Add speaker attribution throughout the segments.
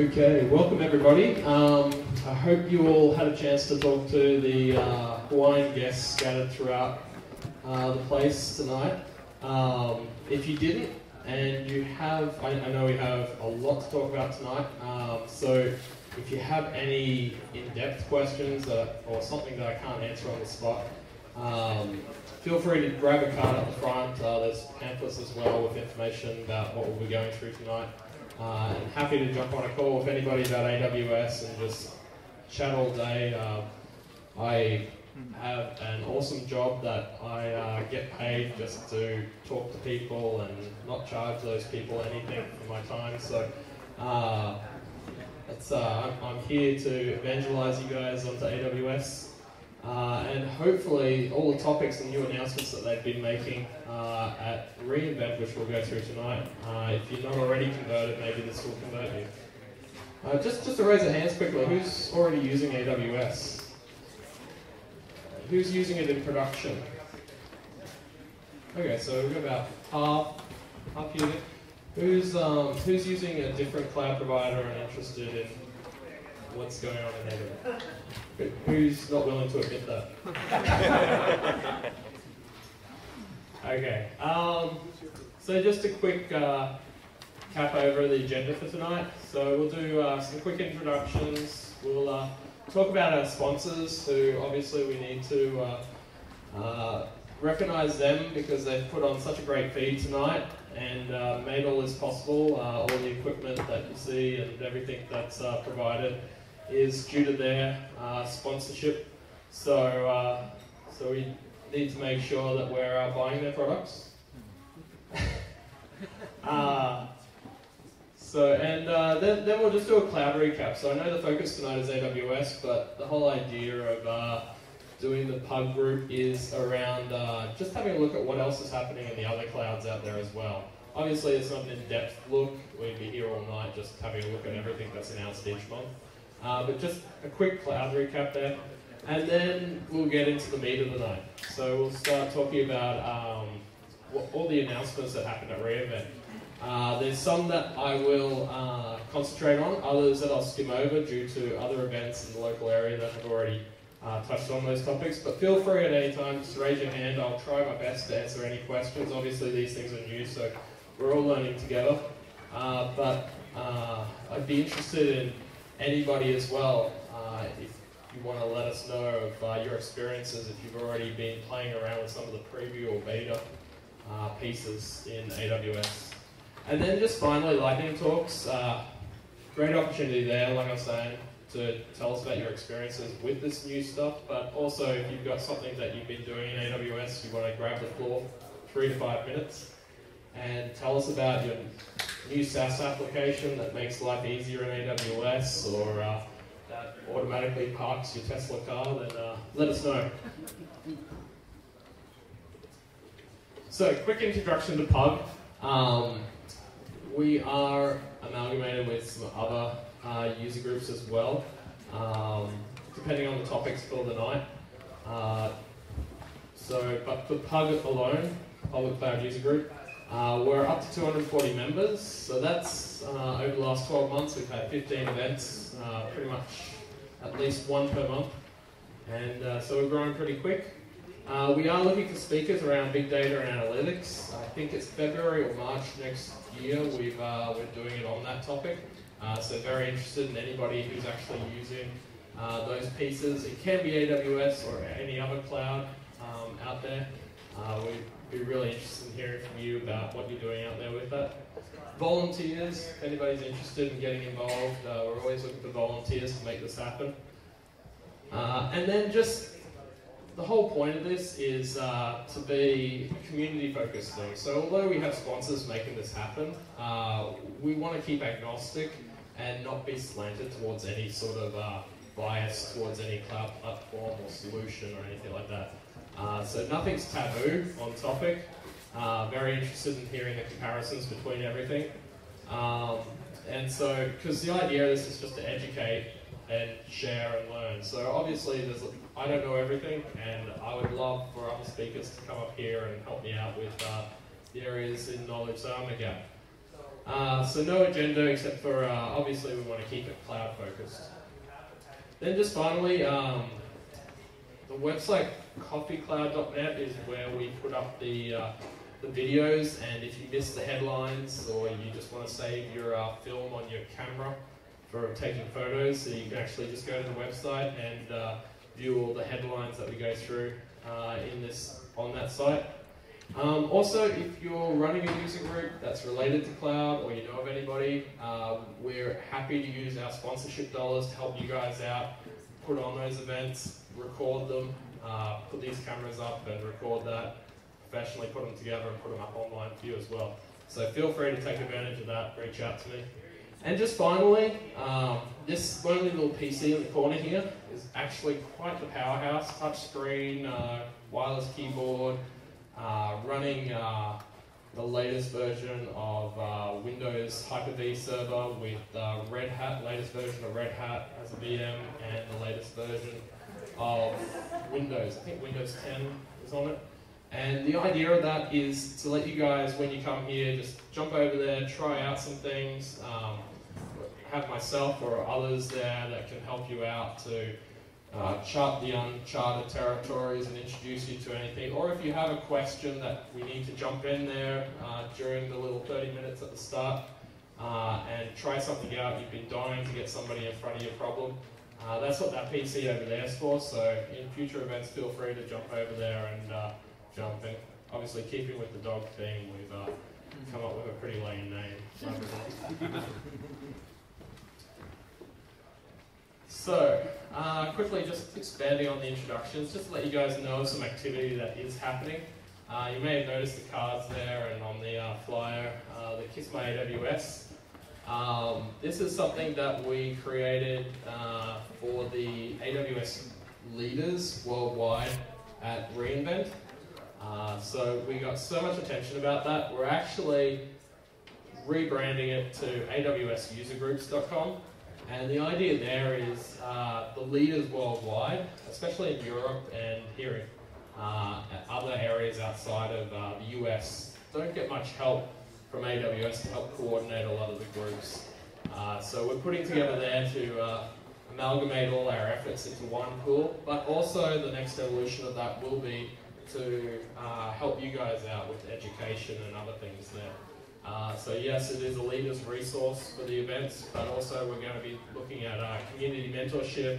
Speaker 1: Okay, welcome everybody. Um, I hope you all had a chance to talk to the uh, Hawaiian guests scattered throughout uh, the place tonight. Um, if you didn't, and you have, I, I, know we have a lot to talk about tonight, um, so if you have any in-depth questions or something that I can't answer on the spot, um, feel free to grab a card at the front. Uh, there's pamphlets as well with information about what we'll be going through tonight. Uh, happy to jump on a call with anybody about AWS and just chat all day. Uh, I have an awesome job that I uh, get paid just to talk to people and not charge those people anything for my time. So uh, it's, uh, I'm, I'm here to evangelize you guys onto AWS. Uh, and hopefully all the topics and new announcements that they've been making uh, at reInvent, which we'll go through tonight. Uh, if you're not already converted, maybe this will convert you. Uh, just, just to raise your hands quickly, who's already using AWS? Who's using it in production? Okay, so we've got about half, half using. Who's, um, who's using a different cloud provider and interested in what's going on in AWS? Who's not willing to admit that? okay. Um, so just a quick uh, cap over the agenda for tonight. So we'll do uh, some quick introductions. We'll uh, talk about our sponsors, who obviously we need to uh, uh, recognize them because they've put on such a great feed tonight and uh, made all this possible. all the equipment that you see and everything that's provided is due to their uh, sponsorship. So, uh, so we need to make sure that we're uh, buying their products. Uh, so, and uh, then, then we'll just do a cloud recap. So I know the focus tonight is AWS, but the whole idea of uh, doing the Pug group is around just having a look at what else is happening in the other clouds out there as well. Obviously, it's not an in-depth look. We'd be here all night just having a look at everything that's announced each month. Uh, but just a quick cloud recap there. And then we'll get into the meat of the night. So we'll start talking about um, what, all the announcements that happened at reInvent. Uh, there's some that I will uh, concentrate on, others that I'll skim over due to other events in the local area that have already uh, touched on those topics. But feel free at any time, just raise your hand. I'll try my best to answer any questions. Obviously, these things are new, so we're all learning together. Uh, but uh, I'd be interested in anybody as well, uh, if you want to let us know of uh, your experiences, if you've already been playing around with some of the preview or beta uh, pieces in AWS. And then just finally, lightning talks. Uh, great opportunity there, like I was saying, to tell us about your experiences with this new stuff, but also if you've got something that you've been doing in AWS, you want to grab the floor, three to five minutes, and tell us about your new SaaS application that makes life easier in AWS or uh, that automatically parks your Tesla car, then uh, let us know. So, quick introduction to Pug. Um, we are amalgamated with some other uh, user groups as well, um, depending on the topics for the night. Uh, so, but for Pug alone, Public Cloud User Group, uh, we're up to 240 members, so that's uh, over the last 12 months. We've had 15 events, uh, pretty much at least one per month, and uh, so we're growing pretty quick. Uh, we are looking for speakers around big data and analytics. I think it's February or March next year. We've, uh, we're doing it on that topic, so very interested in anybody who's actually using those pieces. It can be AWS or any other cloud um, out there. we be really interested in hearing from you about what you're doing out there with that. Volunteers, if anybody's interested in getting involved, uh, we're always looking for volunteers to make this happen. Uh, and then just the whole point of this is uh, to be community focused thing. So although we have sponsors making this happen, uh, we want to keep agnostic and not be slanted towards any sort of uh, bias towards any cloud platform or solution or anything like that. Uh, so nothing's taboo on topic. Uh, very interested in hearing the comparisons between everything. Um, and so, because the idea of this is just to educate and share and learn. So obviously, there's I don't know everything, and I would love for other speakers to come up here and help me out with uh, the areas in knowledge that I'm a gap. Uh, so no agenda except for uh, obviously we want to keep it cloud focused. Then just finally, um, the website coffeecloud.net is where we put up the uh, the videos, and if you miss the headlines or you just want to save your uh, film on your camera for taking photos, so you can actually just go to the website and uh, view all the headlines that we go through uh, in this on that site. Um, also, if you're running a user group that's related to cloud or you know of anybody, um, we're happy to use our sponsorship dollars to help you guys out, put on those events, record them, uh, put these cameras up and record that, professionally put them together and put them up online for you as well. So feel free to take advantage of that, reach out to me. And just finally, um, this lonely little PC in the corner here is actually quite the powerhouse. Touchscreen, uh, wireless keyboard, uh, running uh, the latest version of uh, Windows Hyper-V server with uh, Red Hat, latest version of Red Hat as a VM, and the latest version of Windows. I think Windows 10 is on it. And the idea of that is to let you guys, when you come here, just jump over there, try out some things, um, have myself or others there that can help you out to uh, chart the uncharted territories and introduce you to anything. Or if you have a question that we need to jump in there uh, during the little 30 minutes at the start uh, and try something out, you've been dying to get somebody in front of your problem. Uh, that's what that PC over there is for, so in future events feel free to jump over there and uh, jump in. Obviously keeping with the dog theme, we've uh, come up with a pretty lame name. So, uh, quickly just expanding on the introductions, just to let you guys know some activity that is happening. Uh, you may have noticed the cards there and on the uh, flyer, the Kiss My AWS. Um, this is something that we created uh, for the AWS leaders worldwide at reInvent. Uh, so we got so much attention about that, we're actually rebranding it to awsusergroups.com. And the idea there is uh, the leaders worldwide, especially in Europe and here in uh, other areas outside of uh, the US, don't get much help from AWS to help coordinate a lot of the groups. Uh, so we're putting together there to uh, amalgamate all our efforts into one pool, but also the next evolution of that will be to uh, help you guys out with education and other things there. Uh, so yes, it is a leaders resource for the events, but also we're going to be looking at uh, community mentorship,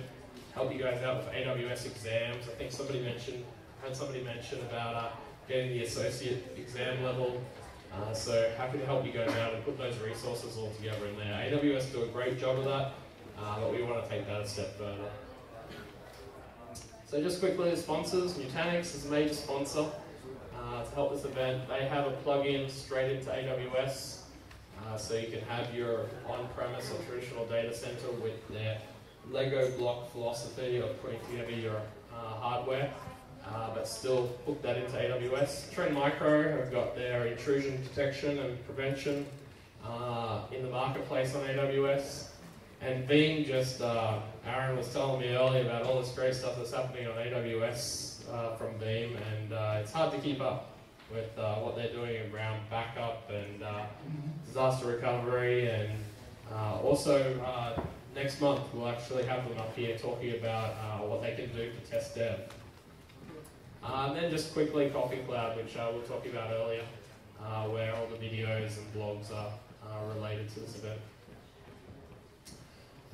Speaker 1: help you guys out with AWS exams. I think somebody mentioned, I heard somebody mention about uh, getting the associate exam level. Uh, so happy to help you go out and put those resources all together in there. AWS do a great job of that, uh, but we want to take that a step further. So just quickly, sponsors, Nutanix is a major sponsor uh, to help this event. They have a plugin straight into AWS, uh, so you can have your on-premise or traditional data center with their Lego block philosophy of putting together your uh, hardware, uh, but still hook that into AWS. Trend Micro have got their intrusion detection and prevention uh, in the marketplace on AWS. And Veeam just, uh, Aaron was telling me earlier about all this great stuff that's happening on AWS uh, from Veeam, and uh, it's hard to keep up with uh, what they're doing around backup and uh, disaster recovery, and uh, also next month we'll actually have them up here talking about what they can do for test dev. And then just quickly Coffee Cloud, which we were talking about earlier, where all the videos and blogs are related to this event.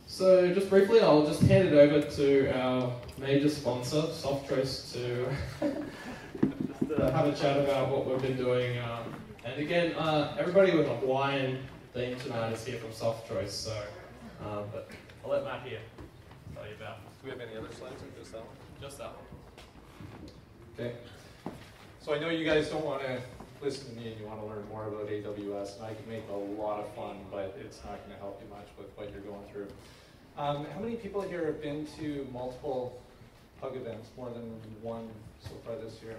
Speaker 1: So just briefly, I'll just hand it over to our major sponsor, Softchoice, to uh, have a chat about what we've been doing. Um, and again, uh, everybody with a Hawaiian theme tonight is here from Softchoice, so, uh, but I'll let Matt here tell you about.
Speaker 2: Do we have any other slides or just that one?
Speaker 1: Just that one.
Speaker 2: Okay. So I know you guys don't want to listen to me and you want to learn more about AWS, and I can make a lot of fun, but it's not going to help you much with what you're going through. Um, how many people here have been to multiple Pug events, more than one so far this year?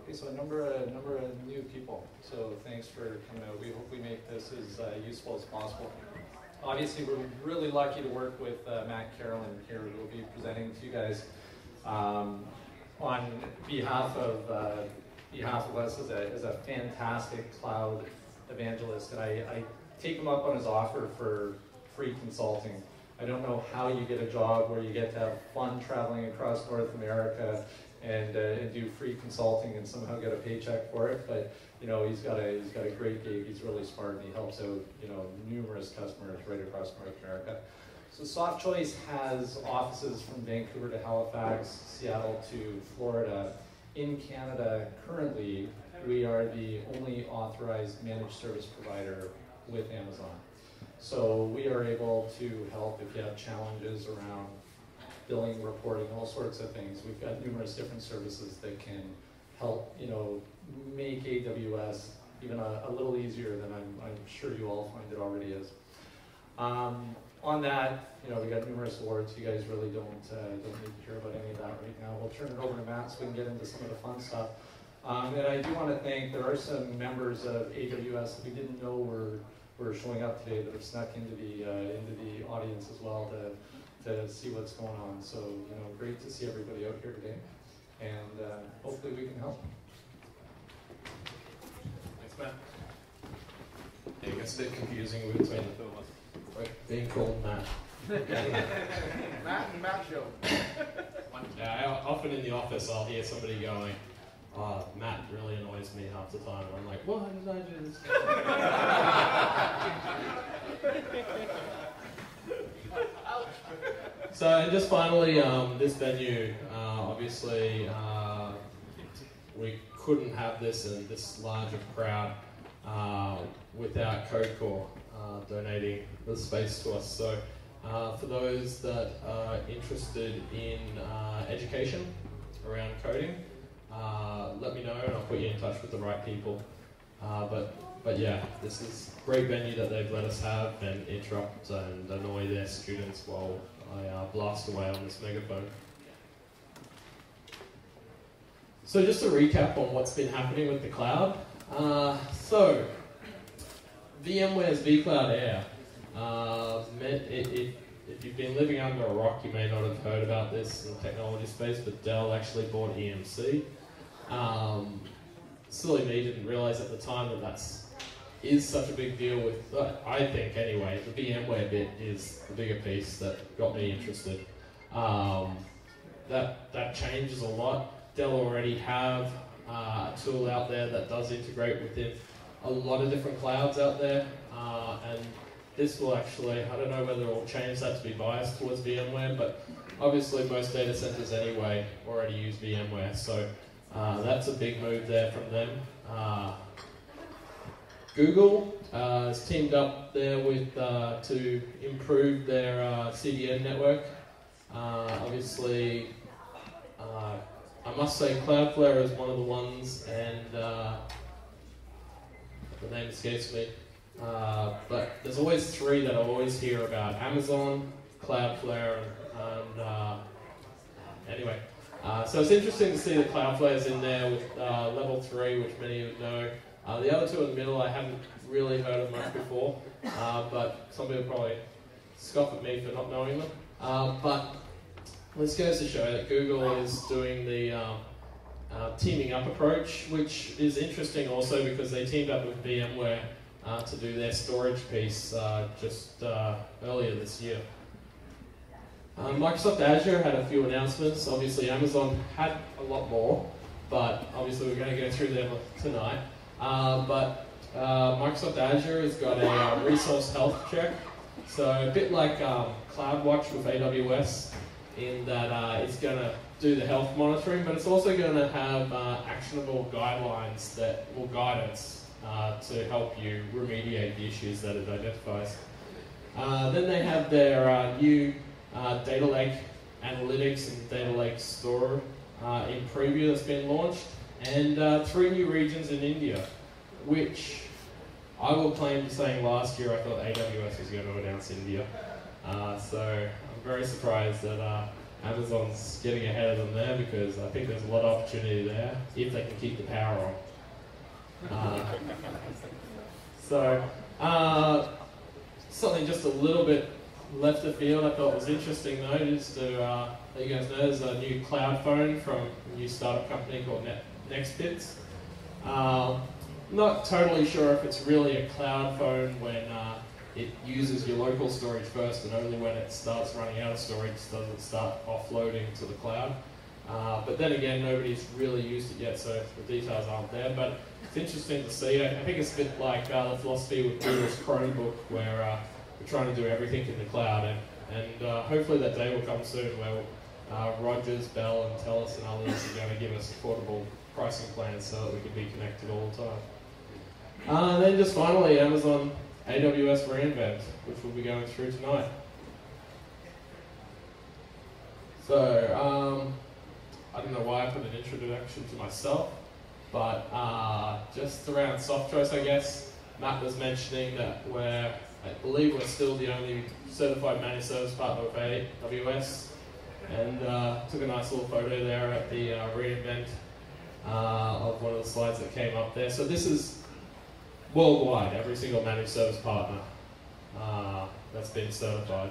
Speaker 2: Okay, so a number, a number of new people. So thanks for coming out. We hope we make this as uh, useful as possible. Obviously, we're really lucky to work with uh, Matt Carolyn here, who will be presenting to you guys um, on behalf of uh, behalf of us as a, as a fantastic cloud evangelist, and I, I take him up on his offer for free consulting. I don't know how you get a job where you get to have fun traveling across North America and, uh, and do free consulting and somehow get a paycheck for it, but you know he's got a he's got a great gig. He's really smart and he helps out you know numerous customers right across North America. So SoftChoice has offices from Vancouver to Halifax, Seattle to Florida. In Canada, currently, we are the only authorized managed service provider with Amazon. So we are able to help if you have challenges around billing, reporting, all sorts of things. We've got numerous different services that can help, you know, make AWS even a, a little easier than I'm, I'm sure you all find it already is. Um, on that, you know, we got numerous awards. You guys really don't uh, don't need to hear about any of that right now. We'll turn it over to Matt so we can get into some of the fun stuff. Um, and I do want to thank, there are some members of AWS that we didn't know were, were showing up today that have snuck into the, uh, into the audience as well to, to see what's going on. So, you know, great to see everybody out here today. And uh, hopefully we can help.
Speaker 1: Thanks, Matt. It gets a bit confusing between like being called Matt.
Speaker 3: Matt and Matt show.
Speaker 1: Yeah, I, often in the office I'll hear somebody going, oh, Matt really annoys me half the time. I'm like, why did I do this? so, and just finally, um, this venue, uh, obviously, uh, we couldn't have this in this large of crowd uh, without CodeCore uh, donating the space to us. So, uh, for those that are interested in uh, education around coding, uh, let me know and I'll put you in touch with the right people. Uh, but but yeah, this is a great venue that they've let us have and interrupt and annoy their students while I blast away on this megaphone. So just to recap on what's been happening with the cloud. Uh, so VMware's vCloud Air. Uh, it, it, if you've been living under a rock, you may not have heard about this in the technology space, but Dell actually bought EMC. Um, silly me didn't realize at the time that that's is such a big deal with, uh, I think anyway, the VMware bit is the bigger piece that got me interested. Um, that, that changes a lot. Dell already have uh, a tool out there that does integrate within a lot of different clouds out there, uh, and this will actually, I don't know whether it will change that to be biased towards VMware, but obviously most data centers anyway already use VMware, so uh, that's a big move there from them. Uh, Google uh, has teamed up there with uh, to improve their uh, CDN network. Uh, obviously, I must say Cloudflare is one of the ones, and the name escapes me. but there's always three that I always hear about: Amazon, Cloudflare, and, and anyway. Uh, so it's interesting to see the Cloudflares in there with uh, level 3, which many of you know. Uh, the other two in the middle I haven't really heard of much before, uh, but some people probably scoff at me for not knowing them. Uh, but this goes to show that Google is doing the um, teaming up approach, which is interesting also because they teamed up with VMware to do their storage piece just earlier this year. Um, Microsoft Azure had a few announcements. Obviously, Amazon had a lot more, but obviously we're going to go through them tonight. Uh, but uh, Microsoft Azure has got a uh, resource health check. So a bit like um, CloudWatch with AWS, in that uh, it's going to do the health monitoring, but it's also going to have uh, actionable guidelines that will guidance to help you remediate the issues that it identifies. then they have their new uh, Data Lake Analytics and Data Lake Store uh, in preview that's been launched, and uh, three new regions in India, which I will claim to saying last year I thought AWS was going to announce India. Uh, so I'm very surprised that uh, Amazon's getting ahead of them there because I think there's a lot of opportunity there if they can keep the power on. Uh, so, uh, something just a little bit left of field I thought was interesting though, just to uh, let you guys know there's a new cloud phone from a new startup company called Net- NextBits. Um, not totally sure if it's really a cloud phone when uh, it uses your local storage first, and only when it starts running out of storage does it start offloading to the cloud. Uh, but then again, nobody's really used it yet, so the details aren't there. But it's interesting to see. I, think it's a bit like uh, the philosophy with Google's Chromebook, where uh, we're trying to do everything in the cloud, and, and uh, hopefully that day will come soon where uh, Rogers, Bell, and Telus and others are going to give us affordable pricing plans so that we can be connected all the time. Uh, and then just finally, Amazon AWS reInvent, which we'll be going through tonight. So, um, I don't know why I put an introduction to myself, but uh, just around Softchoice, I guess. Matt was mentioning that we're, I believe we're still the only certified managed service partner of AWS, and uh, took a nice little photo there at the uh, reInvent uh, of one of the slides that came up there. So this is worldwide, every single managed service partner uh, that's been certified.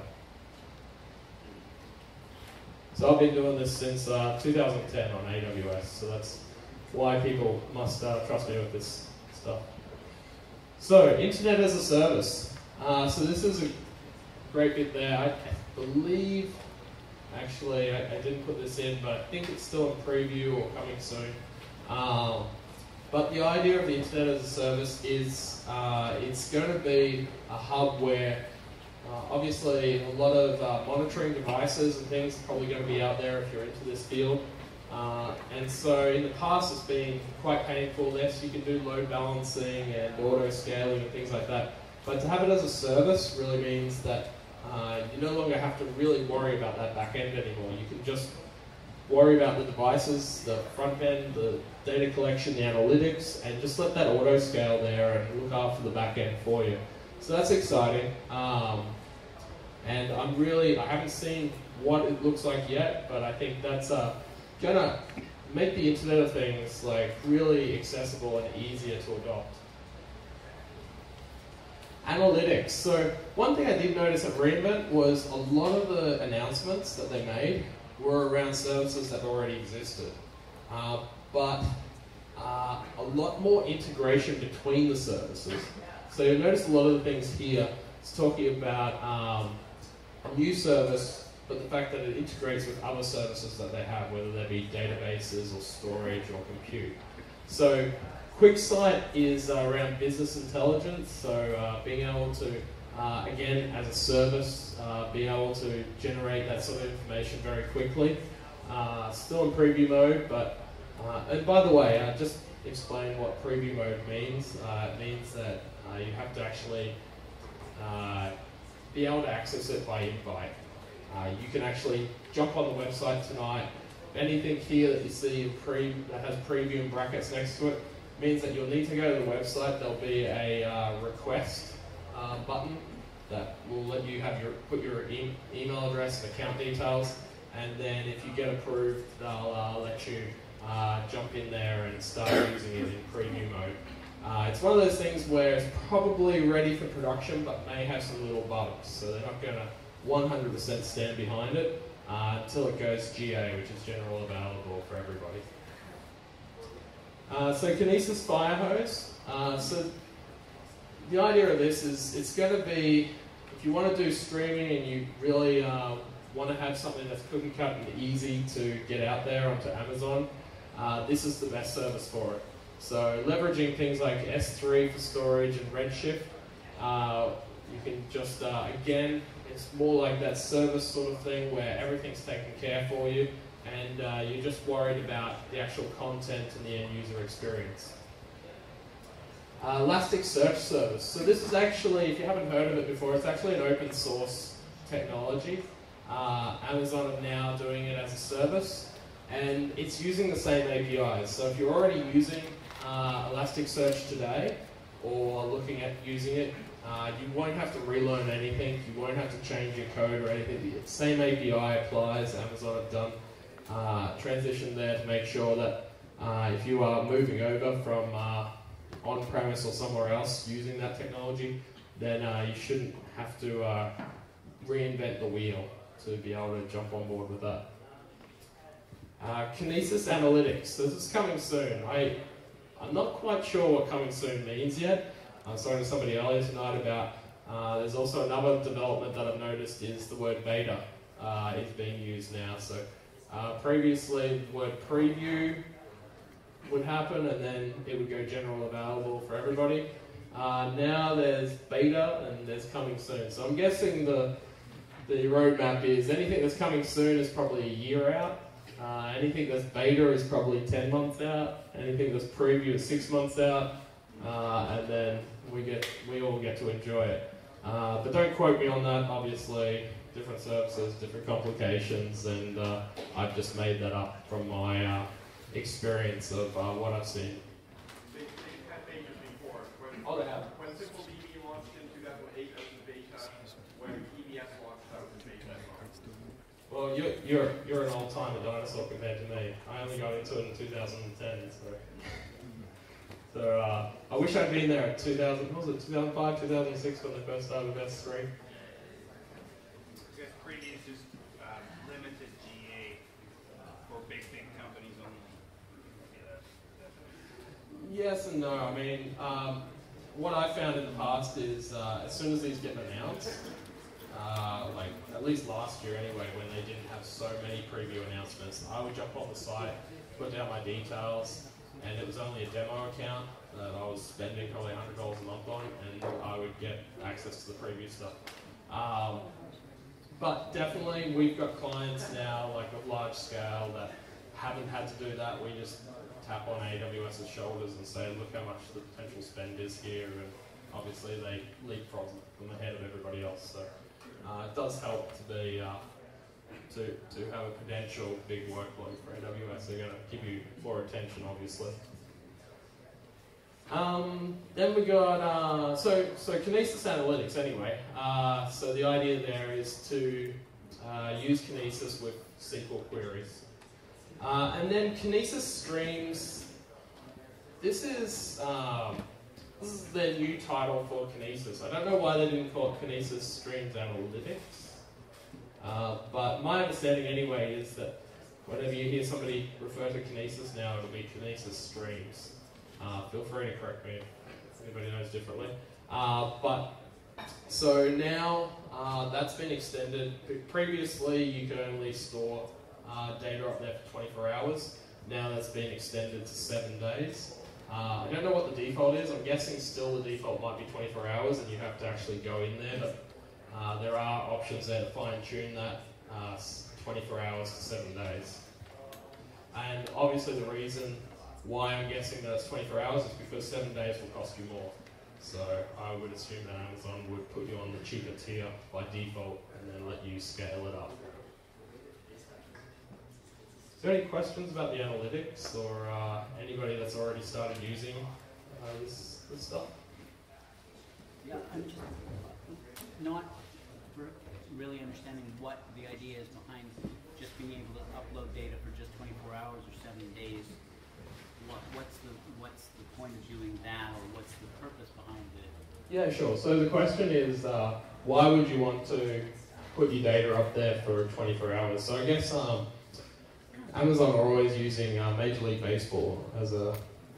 Speaker 1: So I've been doing this since uh, 2010 on AWS, so that's why people must uh, trust me with this stuff. So, Internet as a Service. Uh, so this is a great bit there. I, believe, actually, I, I, didn't put this in, but I think it's still in preview or coming soon. Um, but the idea of the Internet as a Service is uh, it's going to be a hub where uh, obviously, a lot of uh, monitoring devices and things are probably going to be out there if you're into this field. Uh, and so in the past, it's been quite painful. Yes, you can do load balancing and auto scaling and things like that. But to have it as a service really means that uh, you no longer have to really worry about that back end anymore. You can just worry about the devices, the front end, the data collection, the analytics, and just let that auto scale there and look after the back end for you. So that's exciting. Um, and I'm really, I haven't seen what it looks like yet, but I think that's uh, gonna make the Internet of Things like really accessible and easier to adopt. Analytics. So one thing I did notice at reInvent was a lot of the announcements that they made were around services that already existed. Uh, but uh, a lot more integration between the services. So you'll notice a lot of the things here. It's talking about um, a new service, but the fact that it integrates with other services that they have, whether they be databases or storage or compute. So QuickSight is uh, around business intelligence, so uh, being able to, uh, again, as a service, uh, be able to generate that sort of information very quickly. Uh, still in preview mode, but, uh, and by the way, just explain what preview mode means. it means that uh, you have to actually uh, be able to access it by invite. Uh, you can actually jump on the website tonight. Anything here that you see pre, that has preview and brackets next to it means that you'll need to go to the website. There'll be a uh, request uh, button that will let you have your put your e email address and account details, and then if you get approved, they'll uh, let you jump in there and start using it in preview mode. Uh, it's one of those things where it's probably ready for production, but may have some little bugs. So they're not going to 100% stand behind it uh, until it goes GA, which is general available for everybody. Uh, so Kinesis Firehose. Uh, so the idea of this is it's going to be, if you want to do streaming and you really uh, want to have something that's cookie cut and easy to get out there onto Amazon, uh, this is the best service for it. So leveraging things like S3 for storage and Redshift, uh, you can just, uh, again, it's more like that service sort of thing where everything's taken care for you and uh, you're just worried about the actual content and the end user experience. Uh, Elasticsearch Service. So this is actually, if you haven't heard of it before, it's actually an open source technology. Uh, Amazon are now doing it as a service and it's using the same APIs. So if you're already using uh, Elasticsearch today or looking at using it, uh, you won't have to relearn anything. You won't have to change your code or anything. The same API applies. Amazon have done uh, transition there to make sure that uh, if you are moving over from uh, on-premise or somewhere else using that technology, then uh, you shouldn't have to uh, reinvent the wheel to be able to jump on board with that. Kinesis Analytics. This is coming soon. I I'm not quite sure what coming soon means yet. I was talking to somebody earlier tonight about uh, there's also another development that I've noticed is the word beta uh, is being used now. So uh, previously the word preview would happen and then it would go general available for everybody. Uh, now there's beta and there's coming soon. So I'm guessing the the roadmap is anything that's coming soon is probably a year out. Uh, anything that's beta is probably 10 months out. Anything that's preview is six months out. Uh, and then we get we all get to enjoy it. Uh, but don't quote me on that. Obviously, different services, different complications, and uh, I've just made that up from my uh, experience of uh, what I've seen.
Speaker 4: They, they've had before.
Speaker 1: Oh, they have.
Speaker 4: when SimpleDB launched in 2008 as a beta, when EBS launched out as a beta.
Speaker 1: Well, you're, you're, you're an old timer dinosaur compared to me. I only got into it in 2010, so. So uh, I wish I'd been there at 2000, what was it 2005, 2006 when they first started with S3.
Speaker 5: Previous is um, limited GA for big, big companies only. Yeah,
Speaker 1: Yes and no. I mean, um, what I found in the past is uh, as soon as these get announced, uh, like at least last year anyway, when they didn't have so many preview announcements, I would jump on the site, put down my details, and it was only a demo account that I was spending probably $100 a month on, and I would get access to the preview stuff. Um, but definitely, we've got clients now, like of large scale, that haven't had to do that. We just tap on AWS's shoulders and say, look how much the potential spend is here, and obviously they leapfrog from the head of everybody else. So uh, it does help to be uh, to to have a potential big workload for AWS. They're going to give you more attention, obviously. Um, then we got uh, so so Kinesis Analytics anyway. Uh, so the idea there is to uh, use Kinesis with SQL queries. Uh, and then Kinesis Streams, this is, um, this is their new title for Kinesis. I don't know why they didn't call it Kinesis Streams Analytics. Uh, but my understanding anyway is that whenever you hear somebody refer to Kinesis now, it'll be Kinesis Streams. Uh, feel free to correct me if anybody knows differently. Uh, but so now uh, that's been extended. Previously, you could only store uh, data up there for 24 hours. Now that's been extended to seven days. Uh, I don't know what the default is. I'm guessing still the default might be 24 hours, and you have to actually go in there. But uh, there are options there to fine tune that uh, 24 hours to seven days. And obviously, the reason why I'm guessing that it's 24 hours is because seven days will cost you more. So I would assume that Amazon would put you on the cheaper tier by default and then let you scale it up. Is there any questions about the analytics or uh, anybody that's already started using uh, this, this stuff?
Speaker 6: Yeah, I'm just not really understanding what the idea is behind just being able to upload data for just 24 hours or seven days. What, what's the what's the point of doing that, or what's the purpose behind it?
Speaker 1: Yeah, sure. So the question is, uh, why would you want to put your data up there for 24 hours? So I guess um, Amazon are always using uh, Major League Baseball as a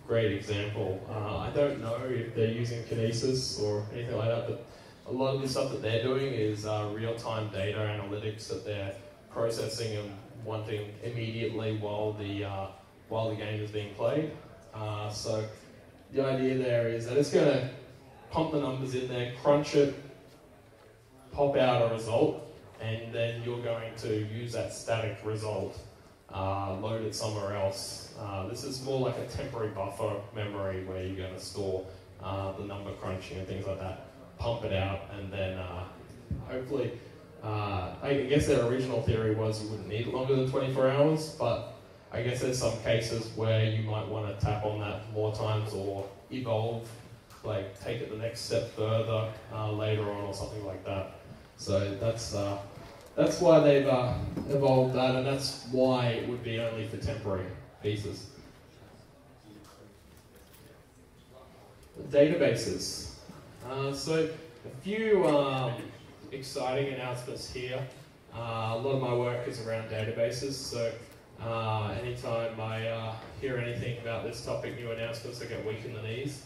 Speaker 1: great example. Uh, I don't know if they're using Kinesis or anything like that, but a lot of the stuff that they're doing is uh, real-time data analytics that they're processing and wanting immediately while the uh, while the game is being played. Uh, so the idea there is that it's going to pump the numbers in there, crunch it, pop out a result, and then you're going to use that static result, uh, load it somewhere else. Uh, this is more like a temporary buffer memory where you're going to store uh, the number crunching and things like that, pump it out, and then uh, hopefully. Uh, I guess their original theory was you wouldn't need it longer than 24 hours, but I guess there's some cases where you might want to tap on that more times or evolve, like take it the next step further uh, later on or something like that. So that's that's why they've uh, evolved that, and that's why it would be only for temporary pieces. Databases. Uh, so a few um, exciting announcements here. Uh, a lot of my work is around databases, so Uh, anytime I uh, hear anything about this topic, new announcements, I get weak in the knees.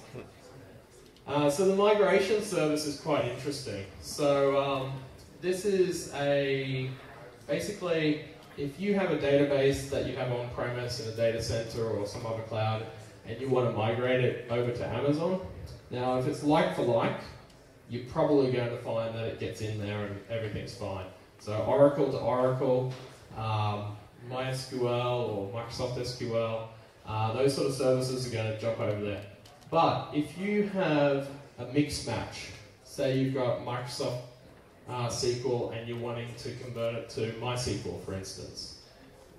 Speaker 1: Uh, so the migration service is quite interesting. So um, this is a basically if you have a database that you have on premise in a data center or some other cloud, and you want to migrate it over to Amazon. Now, if it's like for like, you're probably going to find that it gets in there and everything's fine. So Oracle to Oracle, um, MySQL or Microsoft SQL, uh, those sort of services are going to jump over there. But if you have a mix match, say you've got Microsoft uh, SQL and you're wanting to convert it to MySQL, for instance,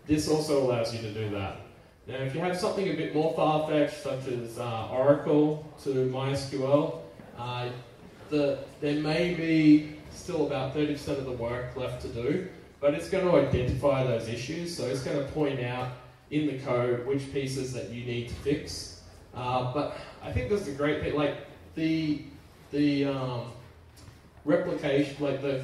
Speaker 1: this also allows you to do that. Now, if you have something a bit more far-fetched, such as uh, Oracle to MySQL, uh, the, there may be still about 30% of the work left to do, but it's going to identify those issues. So it's going to point out in the code which pieces that you need to fix. Uh, but I think this is a great thing. Like the the um, replication, like the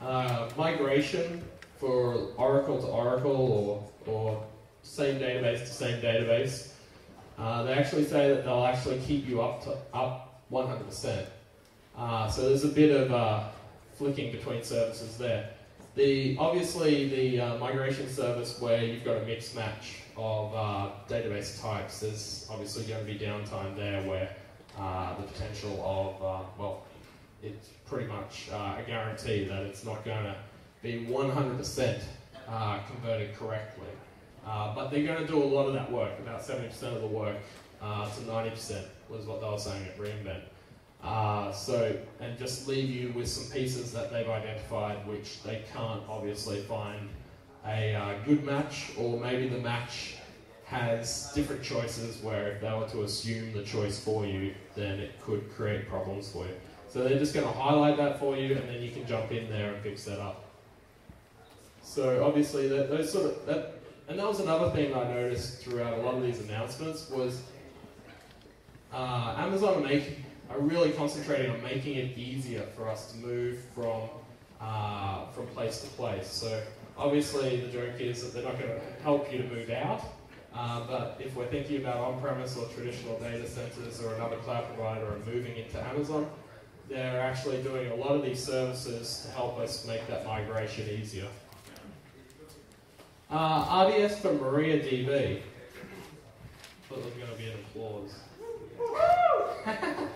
Speaker 1: uh, migration for Oracle to Oracle or or same database to same database. Uh, they actually say that they'll actually keep you up to up 100%. Uh, so there's a bit of uh, flicking between services there. The obviously the uh, migration service where you've got a mixed match of uh, database types. There's obviously going to be downtime there where the potential of well, it's pretty much a guarantee that it's not going to be 100% converted correctly. Uh, but they're going to do a lot of that work, about 70% of the work uh, to 90% was what they were saying at reInvent. Uh, so, and just leave you with some pieces that they've identified which they can't obviously find a uh, good match, or maybe the match has different choices where if they were to assume the choice for you, then it could create problems for you. So they're just going to highlight that for you, and then you can jump in there and fix that up. So obviously, that, those sort of that and that was another thing I noticed throughout a lot of these announcements was uh, Amazon making, are really concentrating on making it easier for us to move from uh, from place to place. So obviously the joke is that they're not going to help you to move out, uh, but if we're thinking about on-premise or traditional data centers or another cloud provider and moving into Amazon, they're actually doing a lot of these services to help us make that migration easier. Uh, RDS for MariaDB. Thought there was going to be an applause.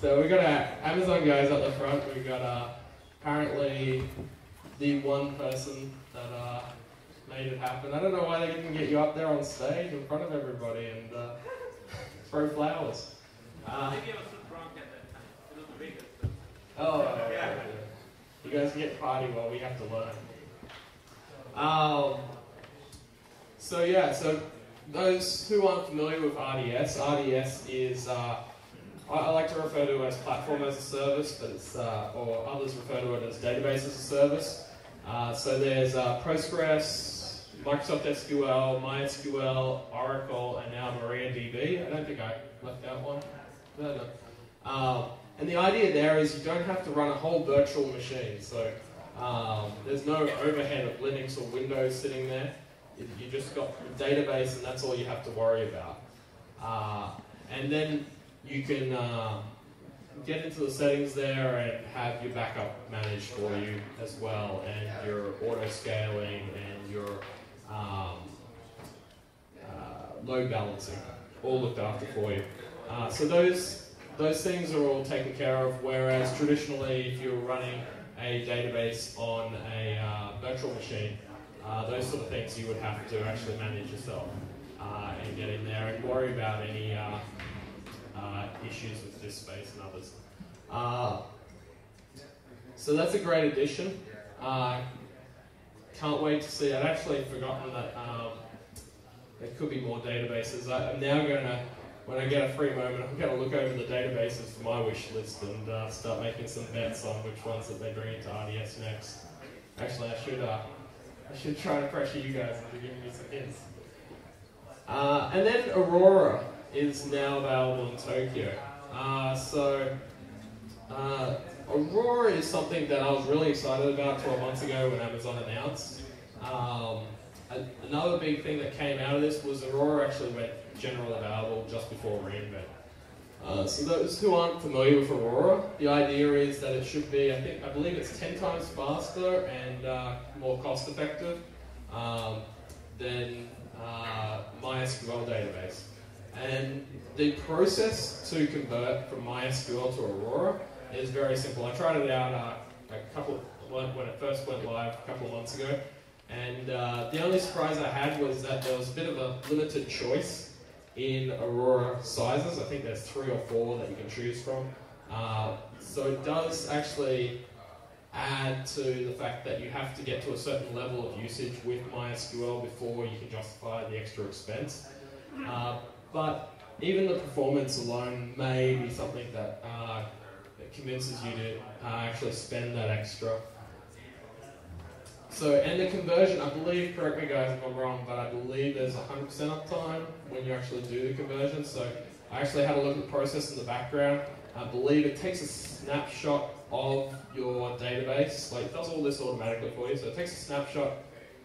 Speaker 1: so we've got our Amazon guys up the front. We've got uh, apparently the one person that uh, made it happen. I don't know why they didn't get you up there on stage in front of everybody and uh, throw flowers. Uh,
Speaker 5: Maybe I was so drunk at that time. It was the biggest.
Speaker 1: Oh, yeah. You guys get party while we have to learn. Um, so yeah, so those who aren't familiar with RDS, RDS is uh, I, like to refer to it as platform as a service, but it's uh, or others refer to it as database as a service. Uh, so there's uh, Postgres, Microsoft SQL, MySQL, Oracle, and now MariaDB. I don't think I left out one. No, no. Um, and the idea there is you don't have to run a whole virtual machine. So um, there's no overhead of Linux or Windows sitting there. You just got the database and that's all you have to worry about. Uh, and then you can uh, get into the settings there and have your backup managed for you as well, and your auto scaling and your um, uh, load balancing all looked after for you. Uh, so those those things are all taken care of. Whereas traditionally, if you're running a database on a uh, virtual machine, uh, those sort of things you would have to actually manage yourself uh, and get in there and worry about any uh, uh issues with disk space and others. Uh, so that's a great addition. Can't wait to see. I'd actually forgotten that um, there could be more databases. I, am now going to, when I get a free moment, I'm going to look over the databases for my wish list and start making some bets on which ones that they bring into RDS next. Actually, I should I should try to pressure you guys into giving me some hints. Uh, and then Aurora is now available in Tokyo. Uh, so uh, Aurora is something that I was really excited about 12 months ago when Amazon announced. Um, another big thing that came out of this was Aurora actually went general available just before reInvent. Uh, so those who aren't familiar with Aurora, the idea is that it should be, I think, I believe it's 10 times faster and uh, more cost effective um, than uh, MySQL database. And the process to convert from MySQL to Aurora is very simple. I tried it out uh, a couple when it first went live a couple of months ago, and uh, the only surprise I had was that there was a bit of a limited choice in Aurora sizes. I think there's three or four that you can choose from. Uh, so it does actually add to the fact that you have to get to a certain level of usage with MySQL before you can justify the extra expense. Uh, but even the performance alone may be something that, uh, that convinces you to uh, actually spend that extra. So, and the conversion, I believe, correct me guys if I'm wrong, but I believe there's 100% uptime when you actually do the conversion. So, I actually had a look at the process in the background. I believe it takes a snapshot of your database, like it does all this automatically for you. So, it takes a snapshot,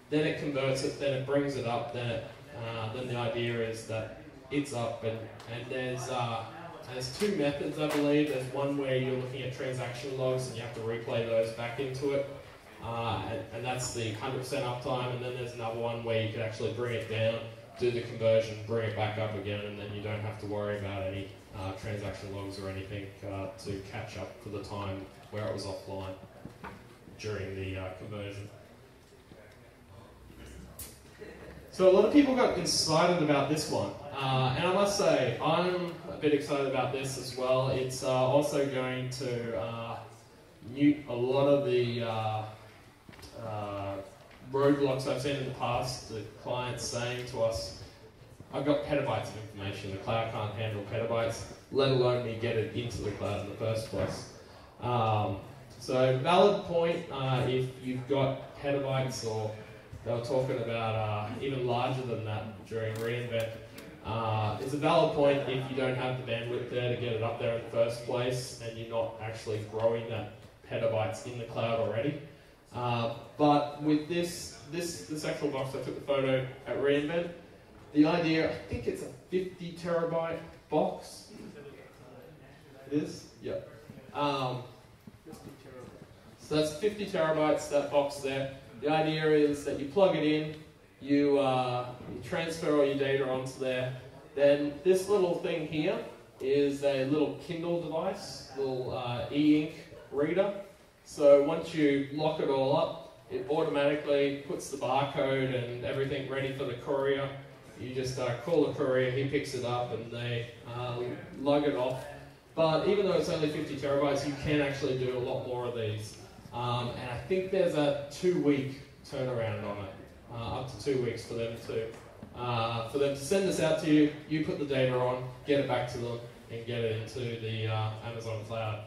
Speaker 1: then it converts it, then it brings it up, then it, uh, then the idea is that it's up, and, and there's uh, there's two methods, I believe. There's one where you're looking at transaction logs and you have to replay those back into it. Uh, and, that's the 100% uptime, and then there's another one where you can actually bring it down, do the conversion, bring it back up again, and then you don't have to worry about any uh, transaction logs or anything uh, to catch up for the time where it was offline during the uh, conversion. So a lot of people got excited about this one, uh, and I must say I'm a bit excited about this as well. It's uh, also going to mute a lot of the uh, roadblocks I've seen in the past. The clients saying to us, "I've got petabytes of information. The cloud can't handle petabytes, let alone me get it into the cloud in the first place." Um, so valid point uh, if you've got petabytes or they were talking about uh, even larger than that during reInvent. Uh, it's a valid point if you don't have the bandwidth there to get it up there in the first place and you're not actually growing that petabytes in the cloud already. Uh, but with this, this, this actual box, I took the photo at reInvent. The idea, I think it's a 50 terabyte box. It is? Yeah. Um, so that's 50 terabytes, that box there. The idea is that you plug it in, you, uh, you transfer all your data onto there. Then this little thing here is a little Kindle device, little uh, e-ink reader. So once you lock it all up, it automatically puts the barcode and everything ready for the courier. You just uh, call the courier, he picks it up, and they uh, lug it off. But even though it's only 50 terabytes, you can actually do a lot more of these. Um, and I think there's a two-week turnaround on it, uh, up to two weeks for them to uh, for them to send this out to you. You put the data on, get it back to them, and get it into the uh, Amazon cloud.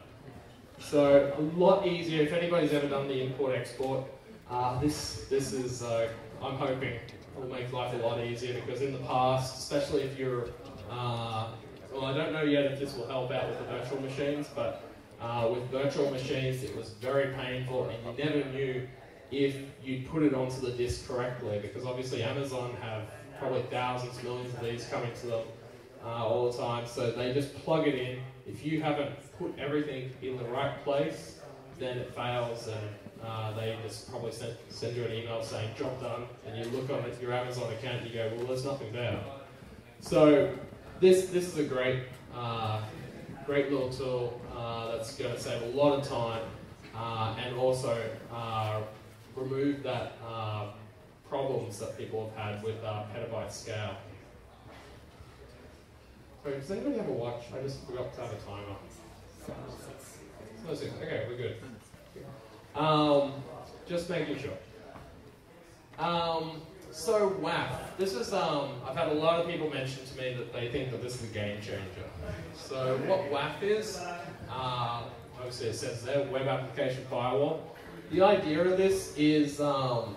Speaker 1: So a lot easier. If anybody's ever done the import-export, uh, this this is uh, I'm hoping will make life a lot easier because in the past, especially if you're uh, well, I don't know yet if this will help out with the virtual machines, but uh, with virtual machines, it was very painful, and you never knew if you put it onto the disk correctly, because obviously Amazon have probably thousands, millions of these coming to them uh, all the time, so they just plug it in. If you haven't put everything in the right place, then it fails, and uh, they just probably send, send you an email saying job done, and you look on your Amazon account and you go, well, there's nothing there. So this this is a great uh, great little tool uh, that's going to save a lot of time uh, and also uh, remove that problems that people have had with petabyte scale. Sorry, does anybody have a watch? I just forgot to have a timer. Okay, we're good. Um, just making sure. Um, so WAF. This is um, I've had a lot of people mention to me that they think that this is a game changer. So what WAF is, uh, obviously it says there, Web Application Firewall. The idea of this is um,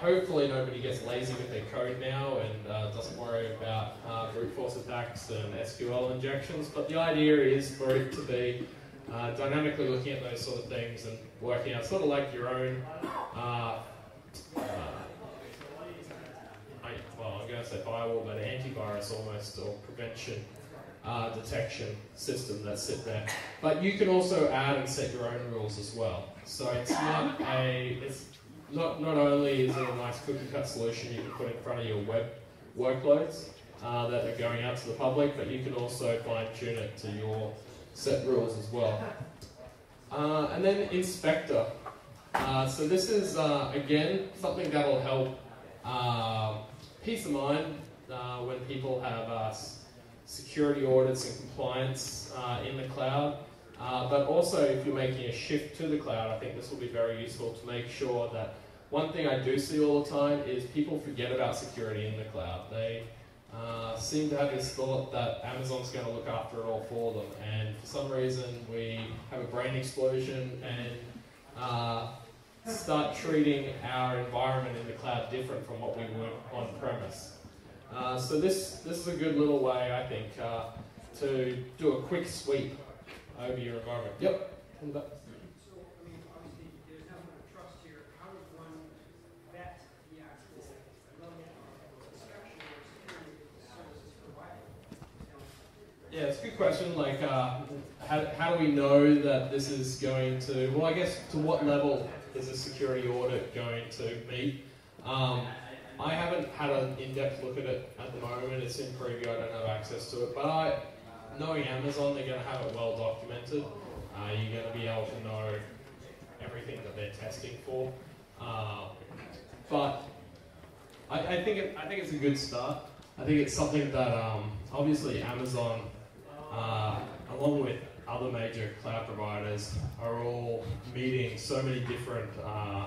Speaker 1: hopefully nobody gets lazy with their code now and uh, doesn't worry about uh, brute force attacks and SQL injections. But the idea is for it to be uh, dynamically looking at those sort of things and working out sort of like your own uh, uh, well, I'm gonna say firewall, but antivirus almost or prevention uh, detection system that's sit there. But you can also add and set your own rules as well. So it's not a it's not not only is it a nice cookie cut solution you can put in front of your web workloads uh, that are going out to the public, but you can also fine tune it to your set rules as well. Uh, and then inspector. Uh, so this is uh, again something that'll help uh, peace of mind uh, when people have security audits and compliance in the cloud. Uh, but also, if you're making a shift to the cloud, I think this will be very useful to make sure that one thing I do see all the time is people forget about security in the cloud. They uh, seem to have this thought that Amazon's going to look after it all for them, and for some reason we have a brain explosion and uh, start treating our environment in the cloud different from what we would on premise. Uh, so this this is a good little way, I think, uh, to do a quick sweep over your environment. Yep. And that-
Speaker 5: So, I mean, obviously, there's an element of trust here. How would one vet the actual level of inspection or security that the service is providing?
Speaker 1: Yeah, it's a good question. Like, uh, how, how do we know that this is going to? Well, I guess to what level is a security audit going to meet? Um, I haven't had an in-depth look at it at the moment. It's in preview. I don't have access to it, but I, knowing Amazon, they're going to have it well documented. Uh, you're going to be able to know everything that they're testing for. Uh, but I, I think it, I think it's a good start. I think it's something that um, obviously Amazon, uh, along with other major cloud providers, are all meeting so many different uh,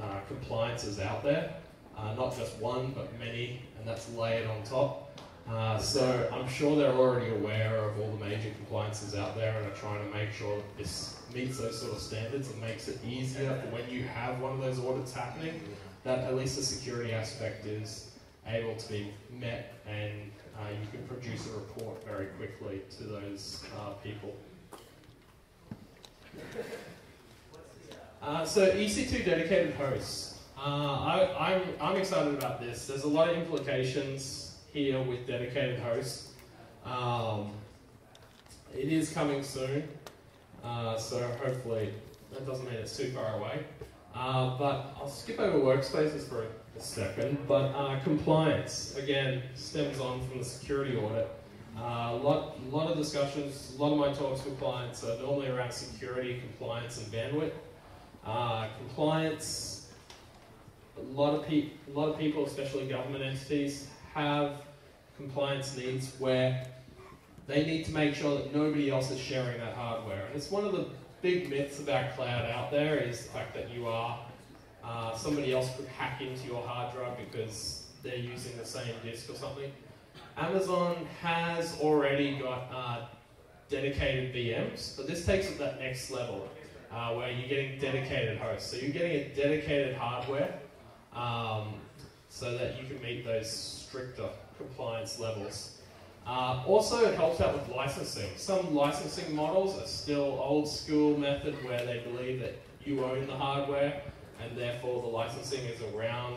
Speaker 1: uh, compliances out there. Uh, not just one, but many, and that's layered on top. Uh, so I'm sure they're already aware of all the major compliances out there and are trying to make sure that this meets those sort of standards and makes it easier for when you have one of those audits happening, that at least the security aspect is able to be met and uh, you can produce a report very quickly to those uh, people. Uh, so EC2 dedicated hosts. Uh, I, I'm, I'm excited about this. There's a lot of implications here with dedicated hosts. Um, it is coming soon, uh, so hopefully that doesn't mean it's too far away. Uh, but I'll skip over workspaces for a second. But uh, compliance, again, stems on from the security audit. Uh, a lot, lot of discussions, a lot of my talks with clients are normally around security, compliance, and bandwidth. Uh, compliance, a lot of pe- a lot of people, especially government entities, have compliance needs where they need to make sure that nobody else is sharing that hardware. And it's one of the big myths about cloud out there is the fact that you are uh, somebody else could hack into your hard drive because they're using the same disk or something. Amazon has already got uh, dedicated VMs, but this takes it that next level uh, where you're getting dedicated hosts. So you're getting a dedicated hardware um, so that you can meet those stricter compliance levels. Uh, also, it helps out with licensing. Some licensing models are still old school method where they believe that you own the hardware and therefore the licensing is around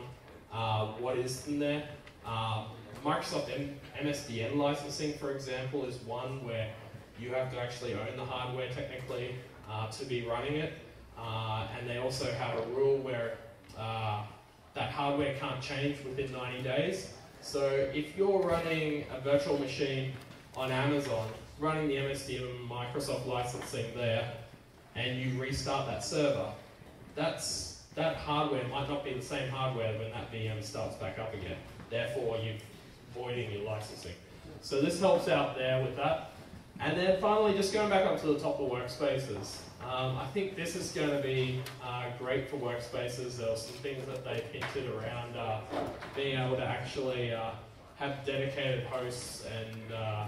Speaker 1: uh, what is in there. Uh, Microsoft M- MSDN licensing, for example, is one where you have to actually own the hardware technically uh, to be running it. Uh, and they also have a rule where uh, that hardware can't change within 90 days. So if you're running a virtual machine on Amazon, running the MSDN Microsoft licensing there, and you restart that server, that's that hardware might not be the same hardware when that VM starts back up again. Therefore, you're voiding your licensing. So this helps out there with that. And then finally, just going back up to the top of workspaces. Um, I think this is going to be uh, great for workspaces. There are some things that they've hinted around uh, being able to actually uh, have dedicated hosts, and uh,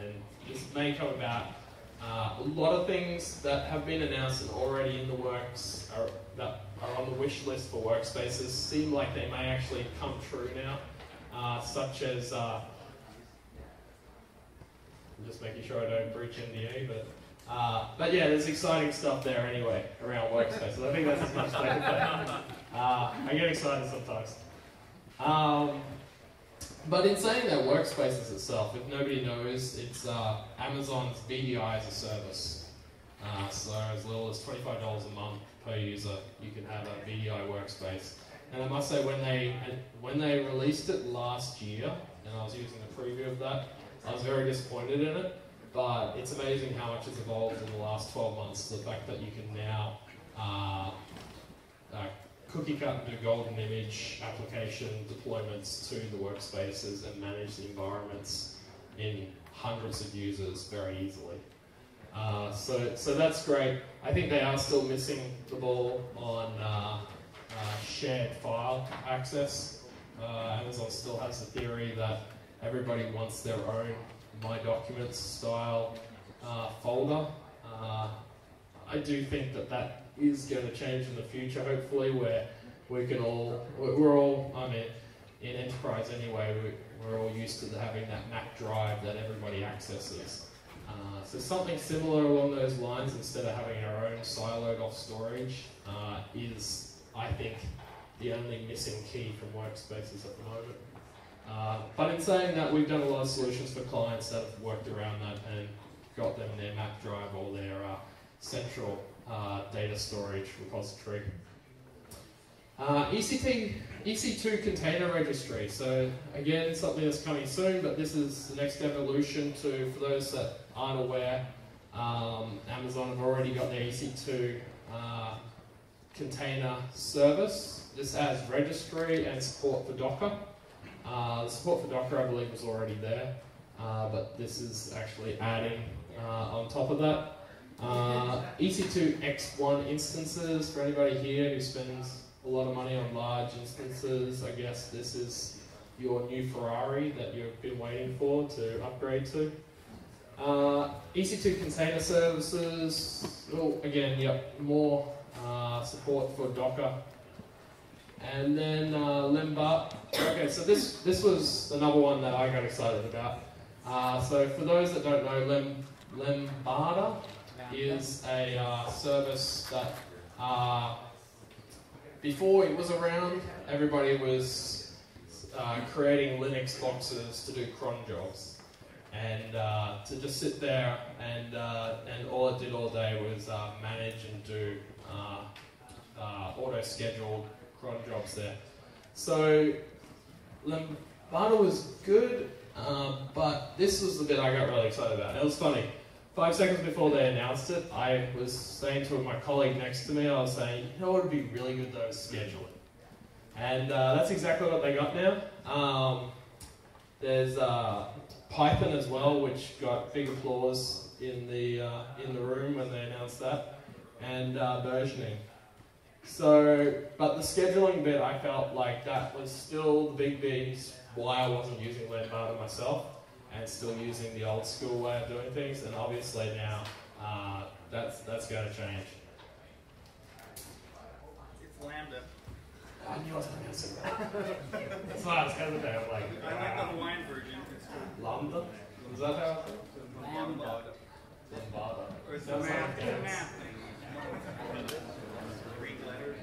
Speaker 1: and this may come about. Uh, a lot of things that have been announced and already in the works are, that are on the wish list for workspaces seem like they may actually come true now, uh, such as. Uh, I'm just making sure I don't breach NDA, but uh, but yeah, there's exciting stuff there anyway around workspaces. I think that's as much as I can say. Uh, I get excited sometimes. Um, but in saying that, Workspaces itself, if nobody knows, it's uh, Amazon's VDI as a service. Uh, so as little as $25 a month per user, you can have a VDI workspace. And I must say, when they when they released it last year, and I was using a preview of that, I was very disappointed in it. But it's amazing how much has evolved in the last 12 months. The fact that you can now uh, uh, cookie cut and do golden image application deployments to the workspaces and manage the environments in hundreds of users very easily. Uh, so, so that's great. I think they are still missing the ball on uh, uh, shared file access. Uh, Amazon still has the theory that everybody wants their own My Documents style uh, folder. Uh, I do think that that is going to change in the future, hopefully, where we can all, we're all, I mean, in enterprise anyway, we're all used to having that Mac drive that everybody accesses. Uh, so something similar along those lines, instead of having our own siloed off storage, uh, is, I think, the only missing key from workspaces at the moment. Uh, but in saying that, we've done a lot of solutions for clients that have worked around that and got them their Mac drive or their uh, central uh, data storage repository. Uh, EC2, EC2 container registry. So again, something that's coming soon, but this is the next evolution to, for those that aren't aware, um, Amazon have already got their EC2 uh, container service. This has registry and support for Docker. Uh, the support for Docker, I believe, was already there, uh, but this is actually adding uh, on top of that. Uh, EC2 X1 instances, for anybody here who spends a lot of money on large instances, I guess this is your new Ferrari that you've been waiting for to upgrade to. Uh, EC2 container services, oh, again, yep, more uh, support for Docker. And then uh, Limba. Okay, so this, this was another one that I got excited about. Uh, so for those that don't know, Lim, Lambda is a uh, service that uh, before it was around, everybody was uh, creating Linux boxes to do cron jobs. And uh, to just sit there and, uh, and all it did all day was manage and do auto cron jobs there. So Lambda was good, but this was the bit I got really excited about. It was funny five seconds before they announced it, I was saying to my colleague next to me, I was saying, you know what would be really good though scheduling. And uh, that's exactly what they got now. Um, there's uh, Python as well, which got big applause in the uh, in the room when they announced that, and uh, versioning. So, but the scheduling bit, I felt like that was still the big beats why I wasn't using Lambda myself and still using the old school way of doing things. And obviously now uh, that's that's going to change.
Speaker 3: It's Lambda.
Speaker 1: I knew I was pronouncing that. that's why I was hesitating. Like,
Speaker 3: I like the Hawaiian version. It's
Speaker 1: Lambda? Is that how it's
Speaker 6: Lambda.
Speaker 1: Lambada.
Speaker 3: Or the
Speaker 1: Sounds
Speaker 3: math,
Speaker 1: like
Speaker 3: the
Speaker 1: dance.
Speaker 3: math thing. Greek letters.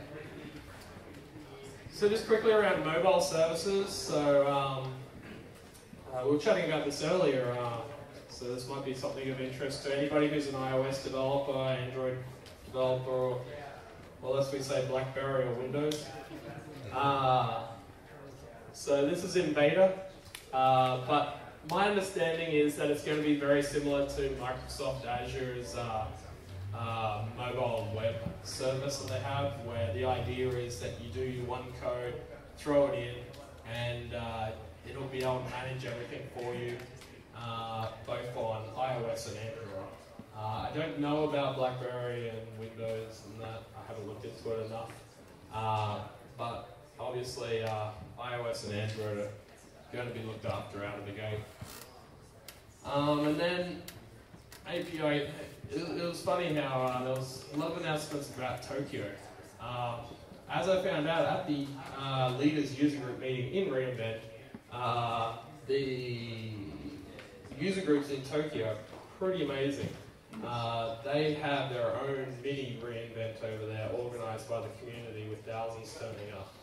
Speaker 1: So just quickly around mobile services. So um, uh, we were chatting about this earlier. Uh, so this might be something of interest to anybody who's an iOS developer, Android developer, or well, let's we say BlackBerry or Windows. Uh, so this is in beta, uh, but my understanding is that it's going to be very similar to Microsoft Azure's uh, mobile web service that they have, where the idea is that you do your one code, throw it in, and uh, it'll be able to manage everything for you, uh, both on iOS and Android. Uh, I don't know about BlackBerry and Windows and that. I haven't looked into it enough. Uh, but obviously, uh, iOS and Android are going to be looked after out of the gate. Um, and then API, it, it was funny how uh, there was a lot of announcements about Tokyo. Uh, as I found out at the uh, leaders user group meeting in reInvent, uh, the user groups in Tokyo are pretty amazing. Uh, they have their own mini reInvent over there, organized by the community with thousands turning up.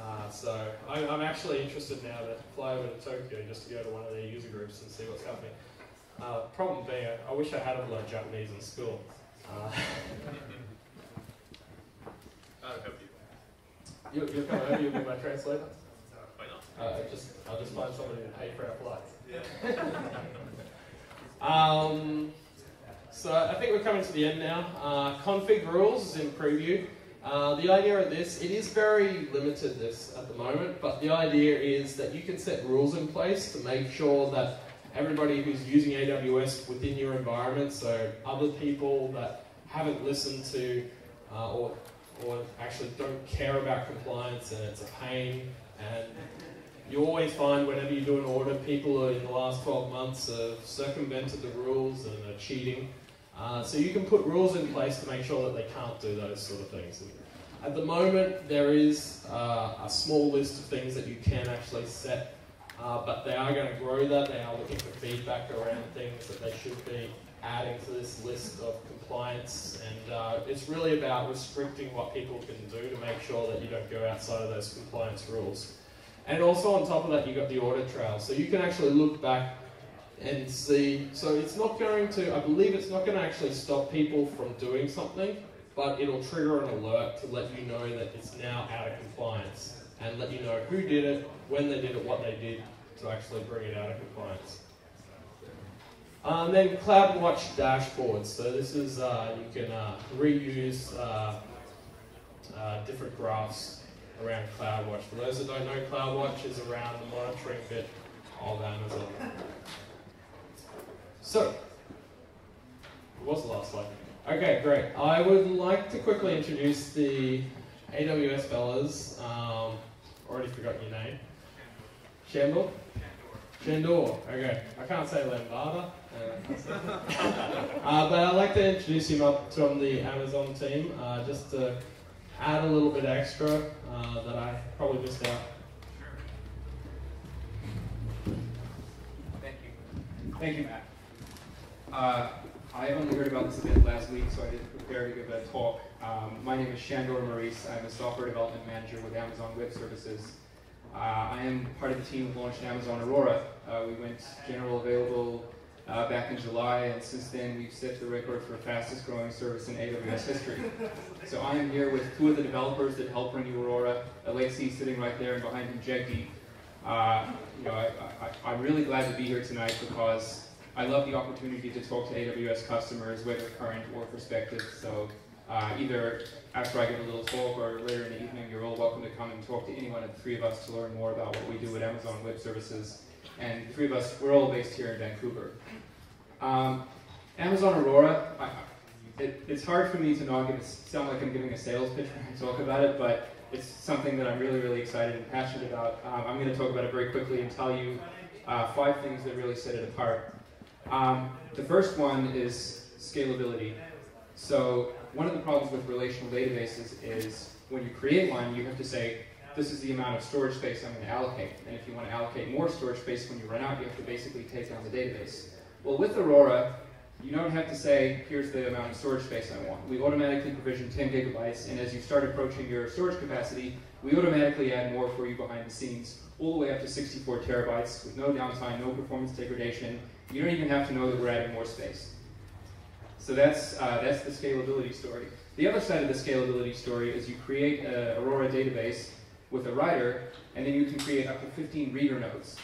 Speaker 1: Uh, so I, I'm actually interested now to fly over to Tokyo just to go to one of their user groups and see what's happening. Uh, problem being, I, wish I had have learned Japanese in school. Uh,
Speaker 7: I'll help you.
Speaker 1: you'll come over, you'll be my translator?
Speaker 7: Why not?
Speaker 1: Uh, just, I'll just find somebody to pay for our flights. um, so I think we're coming to the end now. Uh, config rules is in preview. Uh, the idea of this, it is very limited this at the moment, but the idea is that you can set rules in place to make sure that everybody who's using AWS within your environment, so other people that haven't listened to uh, or, or actually don't care about compliance and it's a pain and you always find whenever you do an audit, people in the last 12 months have circumvented the rules and are cheating. Uh, so you can put rules in place to make sure that they can't do those sort of things. At the moment, there is uh, a small list of things that you can actually set, uh, but they are going to grow that. They are looking for feedback around things that they should be adding to this list of compliance. And uh, it's really about restricting what people can do to make sure that you don't go outside of those compliance rules. And also on top of that, you've got the audit trail. So you can actually look back and see. So it's not going to, I believe it's not going to actually stop people from doing something, but it'll trigger an alert to let you know that it's now out of compliance and let you know who did it, when they did it, what they did to actually bring it out of compliance. Um, then CloudWatch dashboards. So this is, uh, you can uh, reuse uh, uh, different graphs around CloudWatch. For those that don't know, CloudWatch is around the monitoring bit of Amazon. So, what was the last slide? Okay, great. I would like to quickly introduce the AWS fellas. Um, already forgotten your name. Shandor? Shandor. Okay. I can't say Lambada. Uh, uh, but I'd like to introduce him up from the Amazon team, uh, just to add a little bit extra uh, that I probably missed out.
Speaker 8: Thank you. Thank you, Matt. Uh, I only heard about this a bit last week, so I didn't to give a talk. Um, my name is Shandor Maurice. I'm a software development manager with Amazon Web Services. Uh, I am part of the team that launched Amazon Aurora. Uh, we went general available uh, back in July, and since then we've set the record for fastest growing service in AWS history. So I am here with two of the developers that helped bring you Aurora. Alexi sitting right there, and behind him Jagdeep. Uh, you know, I, I, I'm really glad to be here tonight because I love the opportunity to talk to AWS customers, whether current or prospective. So uh, either after I give a little talk or later in the evening, you're all welcome to come and talk to any one of the three of us to learn more about what we do at Amazon Web Services. And the three of us, we're all based here in Vancouver. Um, Amazon Aurora, I, it, it's hard for me to not give sound like I'm giving a sales pitch when I talk about it, but it's something that I'm really, really excited and passionate about. Um, I'm going to talk about it very quickly and tell you uh, five things that really set it apart. Um, the first one is scalability. So one of the problems with relational databases is when you create one, you have to say, this is the amount of storage space I'm going to allocate. And if you want to allocate more storage space when you run out, you have to basically take down the database. Well, with Aurora, you don't have to say, here's the amount of storage space I want. We automatically provision 10 gigabytes, and as you start approaching your storage capacity, we automatically add more for you behind the scenes, all the way up to 64 terabytes with no downtime, no performance degradation. You don't even have to know that we're adding more space. So that's, uh, that's the scalability story. The other side of the scalability story is you create a Aurora database with a writer, and then you can create up to 15 reader nodes.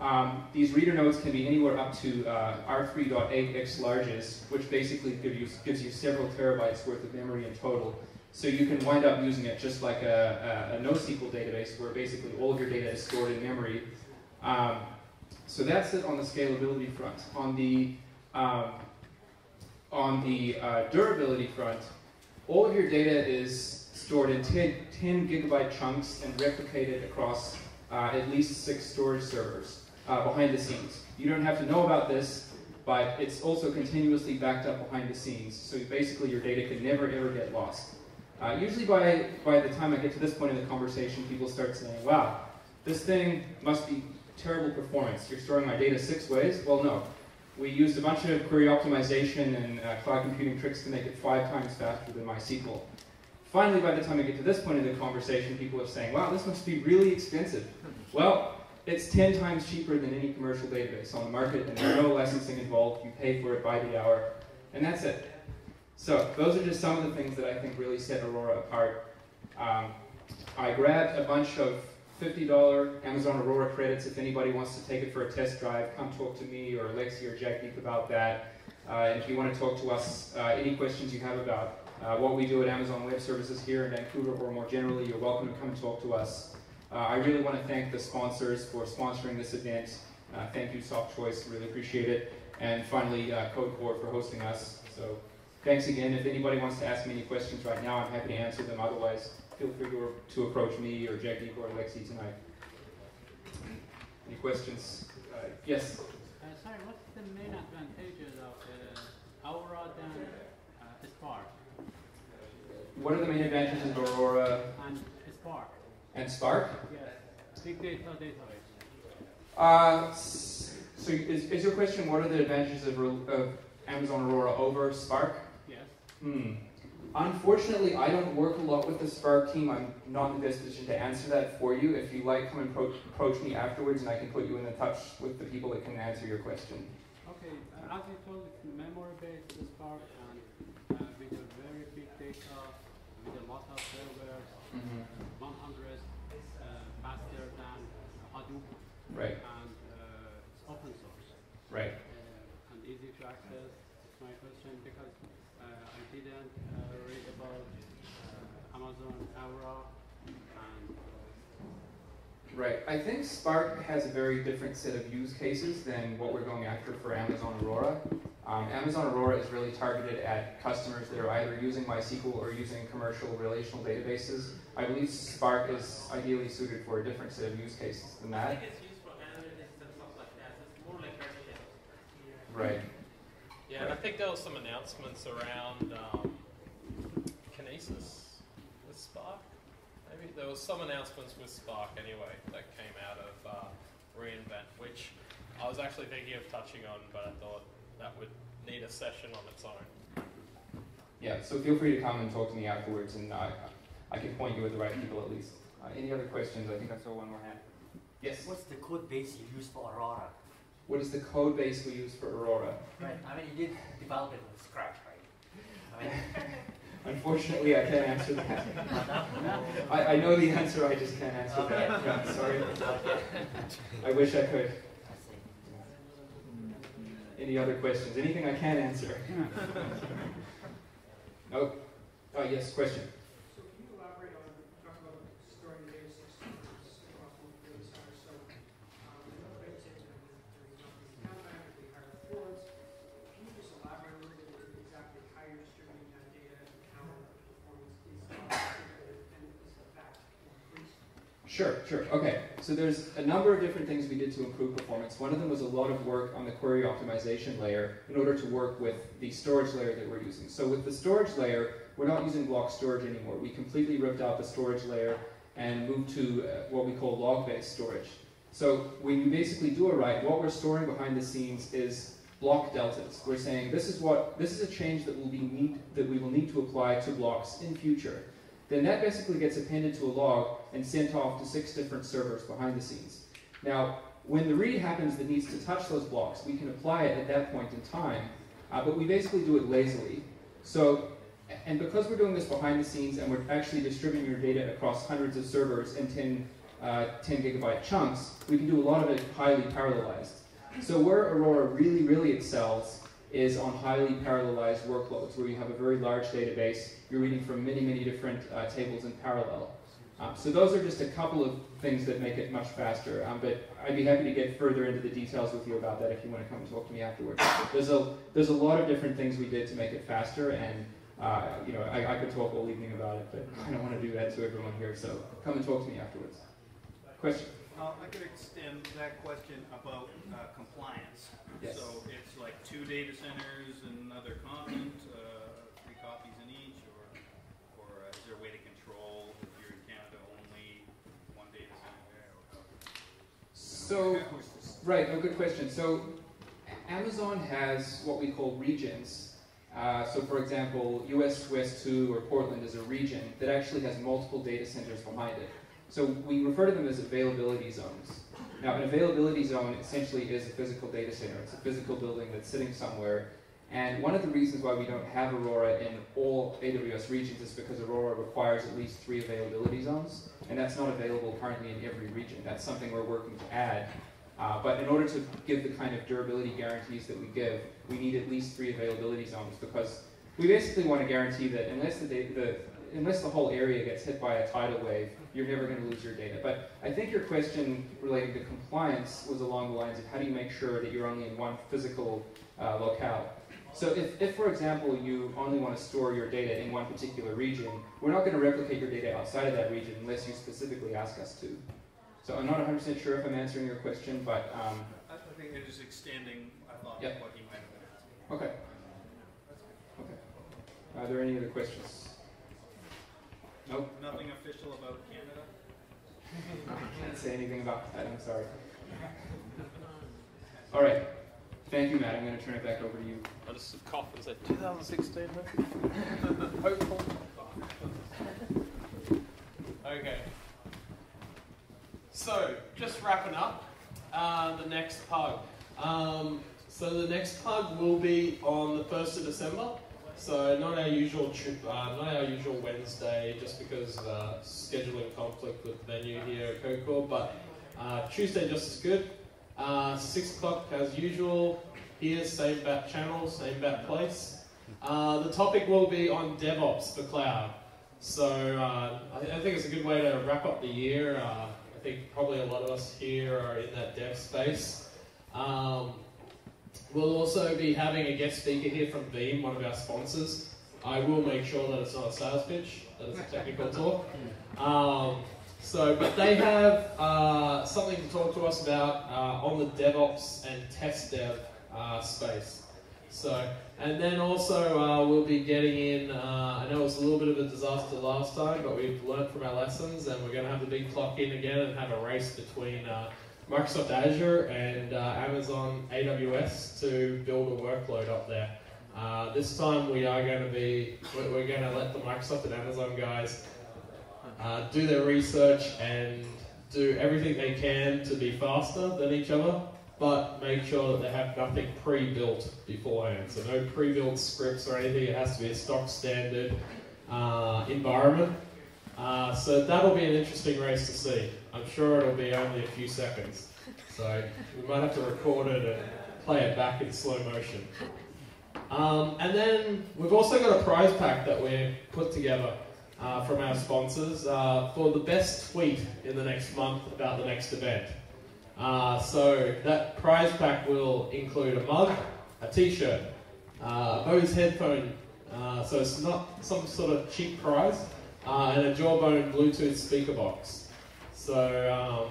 Speaker 8: Um, these reader nodes can be anywhere up to uh, R3.8x larges, which basically give you, gives you several terabytes worth of memory in total. So you can wind up using it just like a, a, a NoSQL database, where basically all of your data is stored in memory. Um, so that's it on the scalability front. On the um, on the uh, durability front, all of your data is stored in 10, 10 gigabyte chunks and replicated across uh, at least six storage servers uh, behind the scenes. You don't have to know about this, but it's also continuously backed up behind the scenes. So basically your data can never ever get lost. Uh, usually by, by the time I get to this point in the conversation, people start saying, wow, this thing must be terrible performance. You're storing my data six ways? Well, no. We used a bunch of query optimization and uh, cloud computing tricks to make it five times faster than MySQL. finally, by the time we get to this point in the conversation, people are saying, wow, this must be really expensive. Well, it's 10 times cheaper than any commercial database on the market, and there's no licensing involved. You pay for it by the hour, and that's it. So those are just some of the things that I think really set Aurora apart. Um, I grabbed a bunch of $50 Amazon Aurora credits. If anybody wants to take it for a test drive, come talk to me or Alexi or Jagdeep about that. Uh, and if you want to talk to us, uh, any questions you have about uh, what we do at Amazon Web Services here in Vancouver or more generally, you're welcome to come talk to us. Uh, I really want to thank the sponsors for sponsoring this event. Uh, thank you, Softchoice, really appreciate it. And finally, uh, CodeCore for hosting us. So thanks again. If anybody wants to ask me any questions right now, I'm happy to answer them. Otherwise, feel free to, to approach me or Jagdeep or Alexi tonight. Any questions? Uh, yes?
Speaker 6: Uh, sorry, what's the main advantages of uh, Aura than uh, Spark
Speaker 8: What are the main advantages of Aurora
Speaker 6: and Spark?
Speaker 8: and Spark?
Speaker 6: Yes, big data database.
Speaker 8: Uh, so is, is your question what are the advantages of, of Amazon Aurora over Spark?
Speaker 6: Yes.
Speaker 8: Hmm. Unfortunately, I don't work a lot with the Spark team. I'm not in the best position to answer that for you. If you like, come and approach, approach me afterwards, and I can put you in touch with the people that can answer your question.
Speaker 6: Okay, uh, as you told, it's memory-based Spark and uh, with a very big data, with a lot of servers,
Speaker 8: Mm-hmm.
Speaker 6: 100 uh, faster than Hadoop,
Speaker 8: Right,
Speaker 6: and uh, it's open source
Speaker 8: right.
Speaker 6: uh, and easy to access. It's my question because uh, I didn't uh, read about uh, Amazon Aura and uh,
Speaker 8: Right. I think Spark has a very different set of use cases than what we're going after for Amazon Aurora. Um, Amazon Aurora is really targeted at customers that are either using MySQL or using commercial relational databases. I believe Spark is ideally suited for a different set of use cases than that.
Speaker 1: I think it's used for analytics and stuff like that. It's more like
Speaker 8: Right.
Speaker 7: Yeah, and I think there was some announcements around um, Kinesis with Spark. Maybe there was some announcements with Spark anyway that came out of uh, reInvent, which I was actually thinking of touching on, but I thought that would need a session on its own.
Speaker 8: Yeah. So feel free to come and talk to me afterwards, and uh, I can point you at the right people at least. Uh, any other questions? I think I saw one more hand. Yes.
Speaker 9: What's the code base you use for Aurora?
Speaker 8: What is the code base we use for Aurora?
Speaker 9: Right. I mean, you did develop it from scratch, right? I mean,
Speaker 8: Unfortunately, I can't answer that. I, I know the answer, I just can't answer that. Yeah, sorry. I wish I could. Any other questions? Anything I can answer? No? Oh, uh, yes, question.
Speaker 5: So can you elaborate on, talk about storing data systems across multiple data centers? So, um, I know that you said that there's nothing countback, they hire performance. Can you just elaborate a little bit on exactly how you're distributing that data and how the performance is, uh, and is in fact increased?
Speaker 8: Sure, sure. Okay, so there's a number of different things we did to improve performance. One of them was a lot of work on the query optimization layer in order to work with the storage layer that we're using. So with the storage layer, we're not using block storage anymore. We completely ripped out the storage layer and moved to uh, what we call log-based storage. So when you basically do a write, what we're storing behind the scenes is block deltas. We're saying this is what this is a change that will be need that we will need to apply to blocks in future. Then that basically gets appended to a log and sent off to six different servers behind the scenes. Now, when the read happens that needs to touch those blocks, we can apply it at that point in time, uh, but we basically do it lazily. So, and because we're doing this behind the scenes and we're actually distributing your data across hundreds of servers in 10, uh, 10 gigabyte chunks, we can do a lot of it highly parallelized. So where Aurora really, really excels is on highly parallelized workloads, where you have a very large database, you're reading from many, many different uh, tables in parallel. Um, so those are just a couple of things that make it much faster. Um, but I'd be happy to get further into the details with you about that if you want to come and talk to me afterwards. There's a there's a lot of different things we did to make it faster, and uh, you know I, I could talk all evening about it, but I don't want to do that to everyone here. So come and talk to me afterwards. Question?
Speaker 3: Uh, I could extend that question about uh, compliance.
Speaker 8: Yes.
Speaker 3: So it's like two data centers and another continent, uh, three copies in each, or, or uh, is there a way to control if you're in Canada only, one data center there? or-
Speaker 8: So right, a good question. So Amazon has what we call regions. Uh, so for example, US West 2 or Portland is a region that actually has multiple data centers behind it. So we refer to them as availability zones. Now, an availability zone essentially is a physical data center. It's a physical building that's sitting somewhere. And one of the reasons why we don't have Aurora in all AWS regions is because Aurora requires at least three availability zones. And that's not available currently in every region. That's something we're working to add. Uh, but in order to give the kind of durability guarantees that we give, we need at least three availability zones because we basically want to guarantee that unless the, the unless the whole area gets hit by a tidal wave, you're never going to lose your data. But I think your question relating to compliance was along the lines of how do you make sure that you're only in one physical uh, locale. So if, if, for example, you only want to store your data in one particular region, we're not going to replicate your data outside of that region unless you specifically ask us to. So I'm not 100% sure if I'm answering your question, but... Um,
Speaker 3: I think they're just extending, I thought,
Speaker 8: Yep.
Speaker 3: what you might have been asking.
Speaker 8: okay. Okay. Are there any other questions? Nope.
Speaker 3: Nothing official about Canada?
Speaker 8: I can't say anything about that, I'm sorry. All right. Thank you, Matt. I'm going to turn it back over to you.
Speaker 1: I'll just cough and say 2016. Hopeful. okay. So, just wrapping up, uh, the next Pug. Um, so the next Pug will be on the 1st of December. So not our usual trip, uh, not our usual Wednesday, just because of uh, scheduling conflict with the venue here at CodeCore, but uh, Tuesday just as good. Uh, six o'clock as usual. Here, same bat channel, same bat place. Uh, the topic will be on DevOps for cloud. So uh, I, I think it's a good way to wrap up the year. Uh, I think probably a lot of us here are in that dev space. Um, we'll also be having a guest speaker here from Veeam, one of our sponsors. I will make sure that it's not a sales pitch, that it's a technical talk. Um, so, but they have uh, something to talk to us about uh, on the DevOps and test dev uh, space. So, and then also uh, we'll be getting in. Uh, I know it was a little bit of a disaster last time, but we've learned from our lessons, and we're going to have the big clock in again and have a race between uh, Microsoft Azure and Amazon AWS to build a workload up there. This time we are going to be, we're, we're going to let the Microsoft and Amazon guys uh, do their research and do everything they can to be faster than each other, but make sure that they have nothing pre-built beforehand. So no pre-built scripts or anything. It has to be a stock standard uh, environment. Uh, so that'll be an interesting race to see. I'm sure it'll be only a few seconds. So we might have to record it and play it back in slow motion. Um, and then we've also got a prize pack that we've put together uh, from our sponsors uh, for the best tweet in the next month about the next event. Uh, so that prize pack will include a mug, a t-shirt, uh, Bose headphone, uh, so it's not some sort of cheap prize, and a Jawbone Bluetooth speaker box. So, um,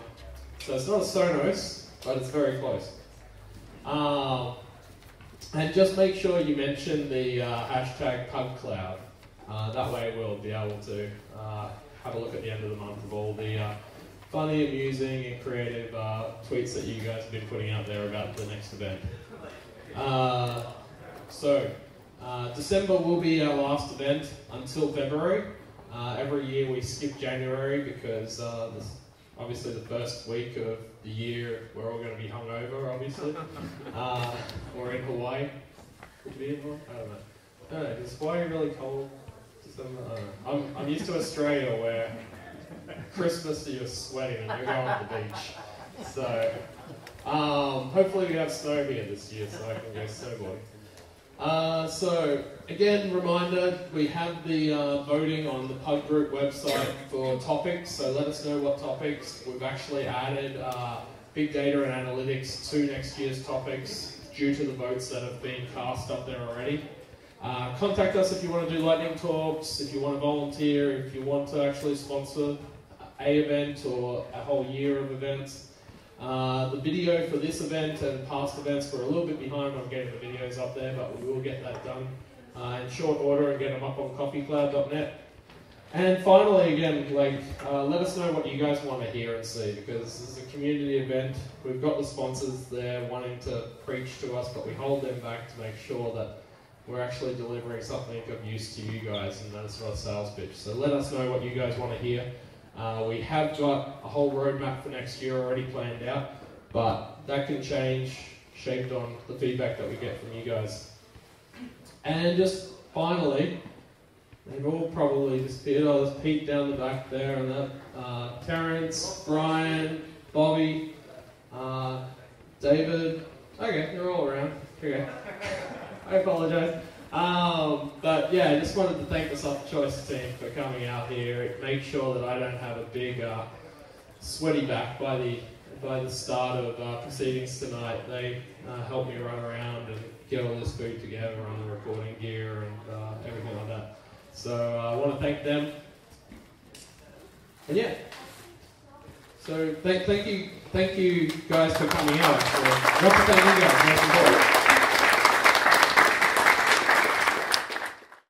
Speaker 1: so it's not a Sonos, but it's very close. Um, and just make sure you mention the uh, hashtag PugCloud. Uh, that way we'll be able to uh, have a look at the end of the month of all the uh, funny, amusing, and creative uh, tweets that you guys have been putting out there about the next event. Uh, so, uh, December will be our last event until February. Uh, every year we skip January because uh, this, obviously the first week of the year we're all going to be hungover, obviously. Uh, or in Hawaii. Could be in Hawaii? I don't know. I don't know. Is Hawaii really cold? December? uh, I'm, I'm used to Australia where Christmas you're sweating and you're going to the beach. So um, hopefully we have snow here this year so I can go snowboarding. Uh, so again, reminder, we have the uh, voting on the Pug Group website for topics. So let us know what topics. We've actually added uh, big data and analytics to next year's topics due to the votes that have been cast up there already. Uh, contact us if you want to do lightning talks, if you want to volunteer, if you want to actually sponsor a event or a whole year of events. Uh, the video for this event and past events, we're a little bit behind on getting the videos up there, but we will get that done uh, in short order and get them up on coffeecloud.net. And finally, again, like, uh, let us know what you guys want to hear and see because this is a community event. We've got the sponsors there wanting to preach to us, but we hold them back to make sure that we're actually delivering something of use to you guys, and that's not a sales pitch. So let us know what you guys want to hear. Uh, we have got a whole roadmap for next year already planned out, but that can change, shaped on the feedback that we get from you guys. And just finally, they've all probably disappeared. Oh, there's Pete down the back there, and that uh, Terrence, Brian, Bobby, uh, David. Okay, they're all around. Okay. I apologize. Um, but yeah, I just wanted to thank the Softchoice team for coming out here. It makes sure that I don't have a big uh, sweaty back by the by the start of uh, proceedings tonight. They uh, helped me run around and get all this food together on the recording gear and uh, everything like that. So uh, I want to thank them. And yeah. So thank, thank you, thank you guys for coming out. So, representing you guys. Most important.